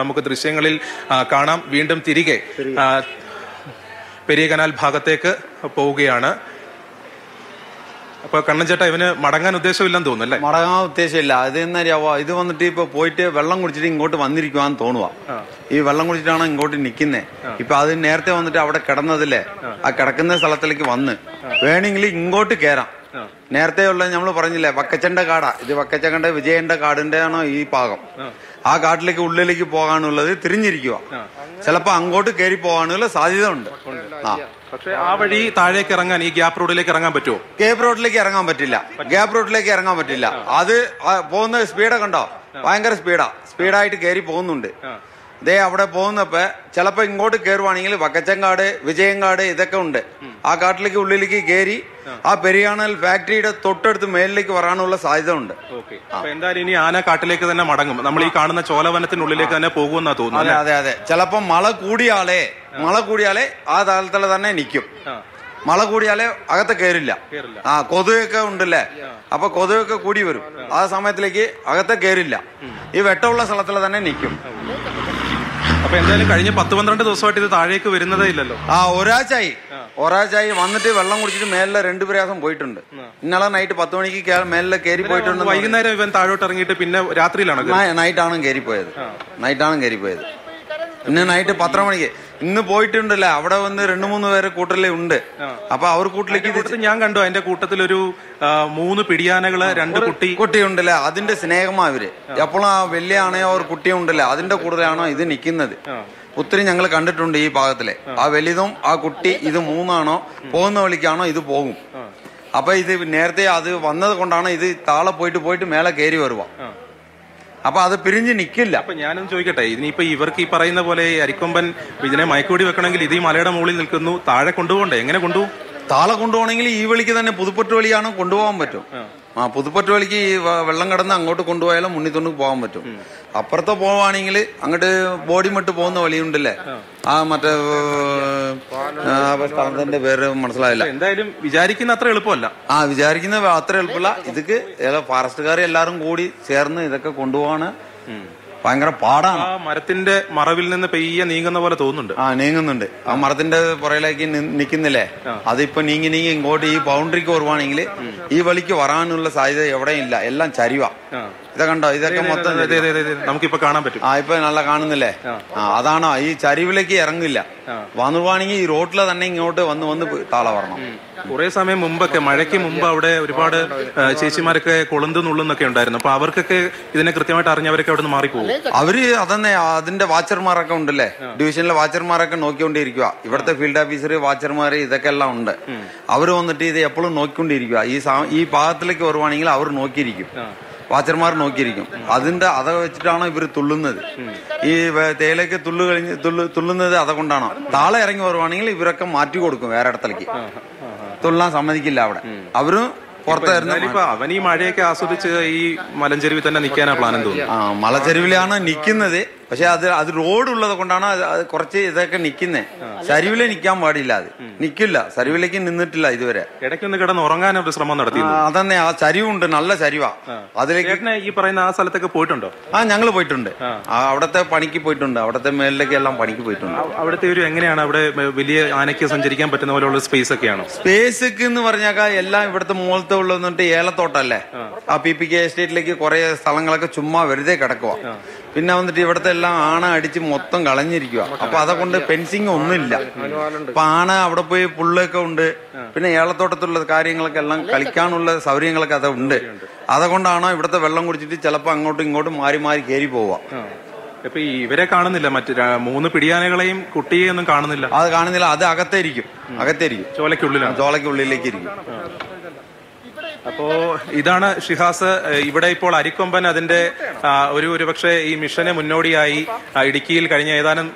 നമുക്ക് ദൃശ്യങ്ങളിൽ കാണാം. വീണ്ടും തിരികെ പെരിയ കനാൽ ഭാഗത്തേക്ക് പോവുകയാണ്. അപ്പൊ കണ്ണൻ ചേട്ടാ ഇവന് മടങ്ങാൻ ഉദ്ദേശമില്ലെന്ന് തോന്നുന്നു അല്ലേ? മടങ്ങാൻ ഉദ്ദേശമില്ല. അത് എന്നറിയാവോ ഇത് വന്നിട്ട് ഇപ്പൊ പോയിട്ട് വെള്ളം കുടിച്ചിട്ട് ഇങ്ങോട്ട് വന്നിരിക്കുവാന്ന് തോന്നുക ഈ വെള്ളം കുടിച്ചിട്ടാണ് ഇങ്ങോട്ട് നിക്കുന്നേ? ഇപ്പൊ അത് നേരത്തെ വന്നിട്ട് അവിടെ കിടന്നതില്ലേ? ആ. കിടക്കുന്ന സ്ഥലത്തിലേക്ക് വന്ന് വേണമെങ്കിൽ ഇങ്ങോട്ട് കയറാം നേരത്തെ ഉള്ള നമ്മൾ പറഞ്ഞില്ലേ വക്കച്ചന്റെ കാടാ. ഇത് വക്കച്ചന്റെ വിജയന്റെ കാടിന്റെയാണോ ഈ ഭാഗം ആ. കാട്ടിലേക്ക് ഉള്ളിലേക്ക് പോകാനുള്ളത് തിരിഞ്ഞിരിക്കുക ചിലപ്പോ അങ്ങോട്ട് കയറി പോകാനുള്ള സാധ്യത ഉണ്ട്. പക്ഷെ ആ വഴി താഴേക്ക് ഇറങ്ങാൻ ഈ ഗ്യാപ് റോഡിലേക്ക് ഇറങ്ങാൻ പറ്റുമോ ഗ്യാപ് റോഡിലേക്ക് ഇറങ്ങാൻ പറ്റില്ല. ഗ്യാപ് റോഡിലേക്ക് ഇറങ്ങാൻ പറ്റില്ല. അത് പോകുന്ന സ്പീഡൊക്കെ ഉണ്ടോ ഭയങ്കര സ്പീഡാ സ്പീഡായിട്ട് കയറി പോകുന്നുണ്ട്. ദേ അവിടെ പോകുന്നപ്പോ ചിലപ്പോ ഇങ്ങോട്ട് കയറുവാണെങ്കിൽ വക്കച്ചങ്കാട് വിജയങ്കാട് ഇതൊക്കെ ഉണ്ട്. ആ കാട്ടിലേക്ക് ഉള്ളിലേക്ക് കയറി ആ. പെരിയാണൽ ഫാക്ടറിയുടെ തൊട്ടടുത്ത് മേലിലേക്ക് വരാനുള്ള സാധ്യത ഉണ്ട് എന്തായാലും ഇനി ആന കാട്ടിലേക്ക് തന്നെ മടങ്ങും. നമ്മൾ ഈ കാണുന്ന ചോലവനത്തിനുള്ളിലേക്ക് തന്നെ പോകുമെന്നാ തോന്നുന്നു അതെ അതെ അതെ. ചിലപ്പോ മഴ കൂടിയാലേ മഴ കൂടിയാലേ ആ താളത്തിൽ തന്നെ നിക്കും മഴ കൂടിയാലേ അകത്ത് കയറില്ല ആ കൊതുകൊക്കെ ഉണ്ടല്ലേ? അപ്പൊ കൊതുകൊക്കെ കൂടി വരും. ആ. സമയത്തിലേക്ക് അകത്ത് കയറില്ല ഈ വെട്ടമുള്ള സ്ഥലത്തിൽ തന്നെ നിൽക്കും. അപ്പൊ എന്തായാലും കഴിഞ്ഞ പത്ത് പന്ത്രണ്ട് ദിവസമായിട്ട് ഇത് താഴേക്ക് വരുന്നതേ ഇല്ലല്ലോ. ആ ഒരാഴ്ചയായി. ഒരാഴ്ചയായി വന്നിട്ട് വെള്ളം കുടിച്ചിട്ട് മേലിലെ രണ്ടു പ്രയാസം പോയിട്ടുണ്ട്. ഇന്നലെ നൈറ്റ് പത്ത് മണിക്ക് മേലെ മേലിലെ കയറി പോയിട്ടുണ്ട് വൈകുന്നേരം ഇവൻ താഴോട്ട് ഇറങ്ങിയിട്ട് പിന്നെ രാത്രിയിലാണ്? നൈറ്റാണ് കയറി പോയത്. നൈറ്റാണ് കയറി പോയത്. പിന്നെ നൈറ്റ് പത്തര മണിക്ക് ഇന്ന് പോയിട്ടുണ്ടല്ലേ? അവിടെ വന്ന് രണ്ടു മൂന്ന് പേരെ കൂട്ടലേ ഉണ്ട്. അപ്പൊ അവർ കൂട്ടിലേക്ക് കൂട്ടത്തിൽ ഞാൻ കണ്ടു. അതിന്റെ കൂട്ടത്തിൽ ഒരു മൂന്ന് പിടിയാനകൾ രണ്ട് കുട്ടി. കുട്ടിയുണ്ടല്ലേ? അതിന്റെ സ്നേഹമാ അവർ എപ്പോഴും ആ. വലിയ ആണയോ ഒരു കുട്ടിയുണ്ടല്ലേ? അതിന്റെ കൂടുതലാണോ ഇത് നിൽക്കുന്നത് ഒത്തിരി ഞങ്ങൾ കണ്ടിട്ടുണ്ട് ഈ ഭാഗത്തിലെ. ആ. വലുതും ആ കുട്ടി ഇത് മൂന്നാണോ? പോകുന്ന വഴിക്കാണോ ഇത് പോകും? അപ്പൊ ഇത് നേരത്തെ അത് വന്നത് കൊണ്ടാണ് ഇത് താളെ പോയിട്ട് പോയിട്ട് മേലെ കയറി വരുക അപ്പൊ അത് പിരിഞ്ഞ് നിൽക്കില്ല അപ്പൊ ഞാനൊന്ന് ചോദിക്കട്ടെ ഇനിയിപ്പോ ഇവർക്ക് ഈ പറയുന്ന പോലെ അരിക്കൊമ്പൻ ഇതിനെ മയക്കൂടി വെക്കണമെങ്കിൽ ഇത് ഈ മലയുടെ മുകളിൽ നിൽക്കുന്നു താഴെ കൊണ്ടുപോകണ്ടേ? എങ്ങനെ കൊണ്ടുപോകും താളെ കൊണ്ടുപോകണമെങ്കിൽ ഈ വിളിക്ക് തന്നെ പുതുപ്പറ്റ് വഴിയാണ് കൊണ്ടുപോകാൻ പറ്റും. ആ പുതുപ്പറ്റ വഴിക്ക് വെള്ളം കടന്ന് അങ്ങോട്ട് കൊണ്ടുപോയാലും മുന്നിൽ തൊണ്ട് പോകാൻ പറ്റും. അപ്പുറത്തെ പോവാണെങ്കിൽ അങ്ങോട്ട് ബോഡി മട്ട് പോകുന്ന വഴിയുണ്ടല്ലേ? ആ. മറ്റേ സ്ഥലത്തിന്റെ പേര് മനസ്സിലായില്ല. എന്തായാലും വിചാരിക്കുന്ന അത്ര എളുപ്പമല്ല. ആ വിചാരിക്കുന്ന അത്ര എളുപ്പമല്ല. ഇതൊക്കെ ഫോറസ്റ്റുകാർ എല്ലാവരും കൂടി ചേർന്ന് ഇതൊക്കെ കൊണ്ടുപോകാണ് ഭയങ്കര പാടാണ്. ആ മരത്തിന്റെ മറവിൽ നിന്ന് പെയ്യ നീങ്ങുന്ന പോലെ തോന്നുന്നുണ്ട്. ആ നീങ്ങുന്നുണ്ട്. ആ മരത്തിന്റെ പുറയിലേക്ക് നിൽക്കുന്നില്ലേ നിക്കുന്നില്ലേ? അതിപ്പോ നീങ്ങി നീങ്ങി ഇങ്ങോട്ട് ഈ ബൗണ്ടറിക്ക് വരുവാണെങ്കിൽ ഈ വഴിക്ക് വരാനുള്ള സാധ്യത എവിടെയും ഇല്ല എല്ലാം ചരിവ. ഇതൊക്കെ കണ്ടോ? ഇതൊക്കെ മൊത്തം. നമുക്കിപ്പോ കാണാൻ പറ്റും. ആ ഇപ്പൊ നല്ല കാണുന്നില്ലേ? ആ. അതാണോ? ഈ ചരിവിലേക്ക് ഇറങ്ങില്ല. വന്നുവാണെങ്കിൽ ഈ റോട്ടിൽ തന്നെ ഇങ്ങോട്ട് വന്ന് വന്ന് താള വരണം. കുറെ സമയം മുമ്പൊക്കെ മഴയ്ക്ക് മുമ്പ് അവിടെ ഒരുപാട് ചേച്ചിമാരൊക്കെ കൊളുന്ത് നുള്ളുന്നൊക്കെ ഉണ്ടായിരുന്നു. അപ്പൊ അവർക്കൊക്കെ ഇതിനെ കൃത്യമായിട്ട് അറിഞ്ഞവരൊക്കെ അവിടെ നിന്ന് മാറിപ്പോകും അവർ അതന്നെ അതിന്റെ വാച്ചർമാരൊക്കെ ഉണ്ടല്ലേ? ഡിവിഷനിലെ വാച്ചർമാരൊക്കെ നോക്കിക്കൊണ്ടിരിക്കുക ഇവിടുത്തെ ഫീൽഡ് ഓഫീസർ വാച്ചർമാർ ഇതൊക്കെ എല്ലാം ഉണ്ട്. അവർ വന്നിട്ട് ഇത് എപ്പോഴും നോക്കിക്കൊണ്ടിരിക്കുക ഈ ഈ ഭാഗത്തിലേക്ക് വരുവാണെങ്കിൽ അവർ നോക്കിയിരിക്കും. വാച്ചർമാർ നോക്കിയിരിക്കും. അതിന്റെ അത വെച്ചിട്ടാണ് ഇവർ തുള്ളുന്നത്? ഈ തേയിലേക്ക് തുള്ളു കഴിഞ്ഞ് തുള്ളു തുള്ളുന്നത് അതുകൊണ്ടാണ് താളെ ഇറങ്ങി വരുവാണെങ്കിൽ ഇവരൊക്കെ മാറ്റി കൊടുക്കും വേറെ ഇടത്തിലേക്ക്. തുള്ളാൻ സമ്മതിക്കില്ല അവിടെ. അവരും പുറത്തായിരുന്നു അവൻ ഈ മഴയൊക്കെ ആസ്വദിച്ച് ഈ മലഞ്ചെരുവിൽ തന്നെ നിൽക്കാനാ പ്ലാൻ തോന്നുന്നു. ആ മലച്ചെരുവിലാണ് നിക്കുന്നത് പക്ഷെ അത് അത് റോഡ് ഉള്ളത് കൊണ്ടാണ് അത് കുറച്ച് ഇതൊക്കെ നിക്കുന്നേ. സരിവിലെ നിക്കാൻ പാടില്ല അത്. നിക്കില്ല. സരിവിലേക്ക് നിന്നിട്ടില്ല ഇതുവരെ. ഇടയ്ക്കൊന്ന് കിടന്ന് ഉറങ്ങാൻ ഒരു ശ്രമം നടത്തി അതന്നെ. ആ ചരിവുണ്ട് നല്ല ചരിവാ അതിലേക്ക് ഈ പറയുന്ന ആ സ്ഥലത്തൊക്കെ പോയിട്ടുണ്ടോ? ആ ഞങ്ങൾ പോയിട്ടുണ്ട്. ആ, അവിടത്തെ പണിക്ക് പോയിട്ടുണ്ട്. അവിടത്തെ മേലിലേക്ക് എല്ലാം പണിക്ക് പോയിട്ടുണ്ട്. അവിടുത്തെ ഒരു എങ്ങനെയാണ് അവിടെ വലിയ ആനയ്ക്ക് സഞ്ചരിക്കാൻ പറ്റുന്ന പോലെയുള്ള സ്പേസ് ഒക്കെയാണോ? സ്പേസ് എന്ന് പറഞ്ഞാൽ എല്ലാം ഇവിടുത്തെ മുകളിലത്തെ ഉള്ളത് ഏലത്തോട്ടല്ലേ? ആ. പി പി കെ എസ്റ്റേറ്റിലേക്ക് കുറെ സ്ഥലങ്ങളൊക്കെ ചുമ്മാ വെറുതെ കിടക്കുക പിന്നെ വന്നിട്ട് ഇവിടുത്തെ എല്ലാം ആണ അടിച്ച് മൊത്തം കളഞ്ഞിരിക്കുക അപ്പൊ അതൊകൊണ്ട് ഫെൻസിങ് ഒന്നുമില്ല. അപ്പൊ ആണ അവിടെ പോയി പുള്ളൊക്കെ ഉണ്ട്. പിന്നെ ഏളത്തോട്ടത്തുള്ള കാര്യങ്ങളൊക്കെ എല്ലാം കളിക്കാനുള്ള സൗകര്യങ്ങളൊക്കെ അത് ഉണ്ട്. അതുകൊണ്ടാണോ ഇവിടുത്തെ വെള്ളം കുടിച്ചിട്ട് ചിലപ്പോ അങ്ങോട്ടും ഇങ്ങോട്ടും മാറി മാറി കയറി പോവാ. ഇപ്പൊ ഇവരെ കാണുന്നില്ല. മറ്റു മൂന്ന് പിടിയാനകളെയും കുട്ടിയെ ഒന്നും കാണുന്നില്ല. അത് കാണുന്നില്ല. അത് അകത്തേരിക്കും. അകത്തേരിക്കും. ചോലയ്ക്കുള്ളിലാണ്. ചോലക്കുള്ളിലേക്ക് ഇരിക്കും അപ്പോ ഇതാണ് ഷിഹാസ് ഇവിടെ ഇപ്പോൾ അരിക്കൊമ്പൻ അതിന്റെ ഒരു ഒരുപക്ഷെ ഈ മിഷനെ മുന്നോടിയായി ഇടുക്കിയിൽ കഴിഞ്ഞ ഏതാനും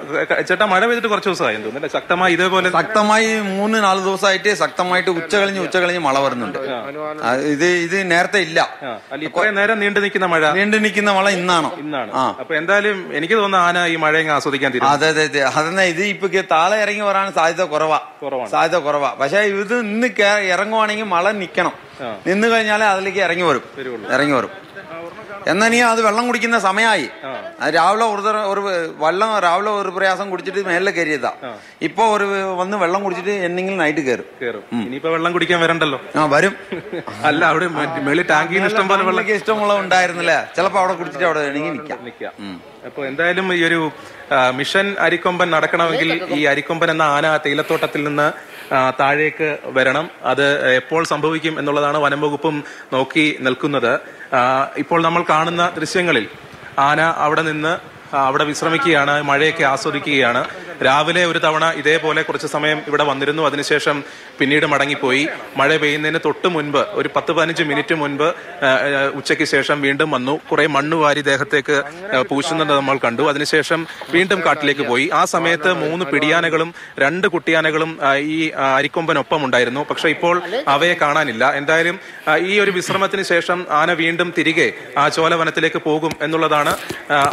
ചേട്ടാ മഴ പെയ്തിട്ട് കുറച്ച് ദിവസമായി തോന്നുന്നു ശക്തമായി ഇതേപോലെ ശക്തമായി മൂന്ന് നാല് ദിവസമായിട്ട് ശക്തമായിട്ട് ഉച്ച കഴിഞ്ഞ് ഉച്ച കഴിഞ്ഞ് മഴ വരുന്നുണ്ട്. ഇത് ഇത് നേരത്തെ ഇല്ല. അല്ല നേരം നീണ്ടു നിൽക്കുന്ന മഴ. നീണ്ടു നിൽക്കുന്ന മഴ ഇന്നാണോ? ഇന്നാണ്. അപ്പൊ എന്തായാലും എനിക്ക് തോന്നുന്നു ആന ഈ മഴയെ ആസ്വദിക്കാൻ അതെ അതെ അതെ. അതെന്നെ ഇത് ഇപ്പൊ താളെ ഇറങ്ങി വരാൻ സാധ്യത കുറവാ. സാധ്യത കുറവാ. പക്ഷെ ഇത് ഇന്ന് ഇറങ്ങുവാണെങ്കിൽ മഴ നിക്കണം. നിന്ന് കഴിഞ്ഞാലേ അതിലേക്ക് ഇറങ്ങി വരും. ഇറങ്ങി വരും. എന്നാ നീ അത് വെള്ളം കുടിക്കുന്ന സമയമായി രാവിലെ ഒരു ഒരു വെള്ളം രാവിലെ ഒരു പ്രയാസം കുടിച്ചിട്ട് മേലെ കയറിയതാ. ഇപ്പൊ ഒരു വന്ന് വെള്ളം കുടിച്ചിട്ട് എന്തെങ്കിലും നൈറ്റ് കയറും. ഇനിയിപ്പോ വെള്ളം കുടിക്കാൻ വരണ്ടല്ലോ. ആ വരും. അല്ല അവിടെ മേളി ടാങ്കിയിൽ ഇഷ്ടം പോലെ വെള്ളം വെള്ളക്ക് ഇഷ്ടമുള്ള ഉണ്ടായിരുന്നില്ല? ചിലപ്പോ അവിടെ കുടിച്ചിട്ട് അവിടെ വേണമെങ്കിൽ നിൽക്കാം അപ്പൊ എന്തായാലും ഈ ഒരു മിഷൻ അരിക്കൊമ്പൻ നടക്കണമെങ്കിൽ ഈ അരിക്കൊമ്പൻ എന്ന ആന തേയിലത്തോട്ടത്തിൽ നിന്ന് താഴേക്ക് വരണം. അത് എപ്പോൾ സംഭവിക്കും എന്നുള്ളതാണ് വനം വകുപ്പും നോക്കി നിൽക്കുന്നത്. ഇപ്പോൾ നമ്മൾ കാണുന്ന ദൃശ്യങ്ങളിൽ ആന അവിടെ നിന്ന് അവിടെ വിശ്രമിക്കുകയാണ് മഴയൊക്കെ ആസ്വദിക്കുകയാണ്. രാവിലെ ഒരു തവണ ഇതേപോലെ കുറച്ച് സമയം ഇവിടെ വന്നിരുന്നു. അതിനുശേഷം പിന്നീട് മടങ്ങിപ്പോയി. മഴ പെയ്യുന്നതിന് തൊട്ട് മുൻപ് ഒരു പത്ത് പതിനഞ്ച് മിനിറ്റ് മുൻപ് ഉച്ചയ്ക്ക് ശേഷം വീണ്ടും വന്നു. കുറെ മണ്ണ് വാരി ദേഹത്തേക്ക് പൂശുന്നത് നമ്മൾ കണ്ടു. അതിനുശേഷം വീണ്ടും കാട്ടിലേക്ക് പോയി. ആ സമയത്ത് മൂന്ന് പിടിയാനകളും രണ്ട് കുട്ടിയാനകളും ഈ അരിക്കൊമ്പനൊപ്പം ഉണ്ടായിരുന്നു പക്ഷെ ഇപ്പോൾ അവയെ കാണാനില്ല. എന്തായാലും ഈ ഒരു വിശ്രമത്തിന് ശേഷം ആന വീണ്ടും തിരികെ ആ ചോലവനത്തിലേക്ക് പോകും എന്നുള്ളതാണ്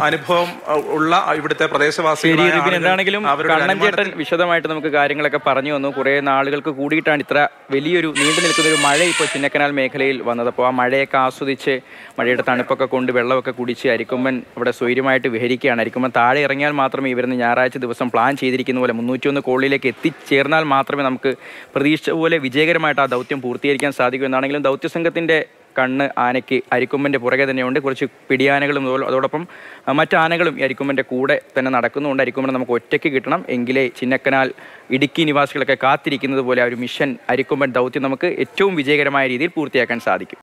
അനുഭവം ഉള്ള ഇവിടുത്തെ പ്രദേശവാസികൾ എന്താണെങ്കിലും കണ്ണൻ ചേട്ടൻ വിശദമായിട്ട് നമുക്ക് കാര്യങ്ങളൊക്കെ പറഞ്ഞു വന്നു കുറെ നാളുകൾക്ക് കൂടിയിട്ടാണ് ഇത്ര വലിയൊരു നീണ്ടു നിൽക്കുന്ന ഒരു മഴ ഇപ്പോൾ ചിന്നക്കനാൽ മേഖലയിൽ വന്നത്. അപ്പോൾ ആ മഴയൊക്കെ ആസ്വദിച്ച് മഴയുടെ തണുപ്പൊക്കെ കൊണ്ട് വെള്ളമൊക്കെ കുടിച്ച് അരിക്കൊമ്പൻ ഇവിടെ സ്വൈര്യമായിട്ട് വിഹരിക്കുകയാണ്. അരിക്കൊമ്പൻ താഴെ ഇറങ്ങിയാൽ മാത്രമേ ഇവരുന്ന് ഞായറാഴ്ച ദിവസം പ്ലാൻ ചെയ്തിരിക്കുന്ന പോലെ മുന്നൂറ്റിയൊന്ന് കോളിലേക്ക് എത്തിച്ചേർന്നാൽ മാത്രമേ നമുക്ക് പ്രതീക്ഷിച്ച പോലെ വിജയകരമായിട്ട് ആ ദൗത്യം പൂർത്തീകരിക്കാൻ സാധിക്കൂ. എന്നാണെങ്കിലും ദൗത്യസംഘത്തിന്റെ കണ്ണ് ആനയ്ക്ക് അരിക്കൊമ്പന്റെ പുറകെ തന്നെയുണ്ട്. കുറച്ച് പിടിയാനകളും അതോടൊപ്പം മറ്റാനകളും ഈ അരിക്കൊമ്പന്റെ കൂടെ തന്നെ നടക്കുന്നുണ്ട്. അരിക്കൊമ്പനെ നമുക്ക് ഒറ്റയ്ക്ക് കിട്ടണം. എങ്കിലേ ചിന്നക്കനാൽ ഇടുക്കി നിവാസികളൊക്കെ കാത്തിരിക്കുന്നത് പോലെ ആ ഒരു മിഷൻ അരിക്കൊമ്പൻ ദൗത്യം നമുക്ക് ഏറ്റവും വിജയകരമായ രീതിയിൽ പൂർത്തിയാക്കാൻ സാധിക്കും.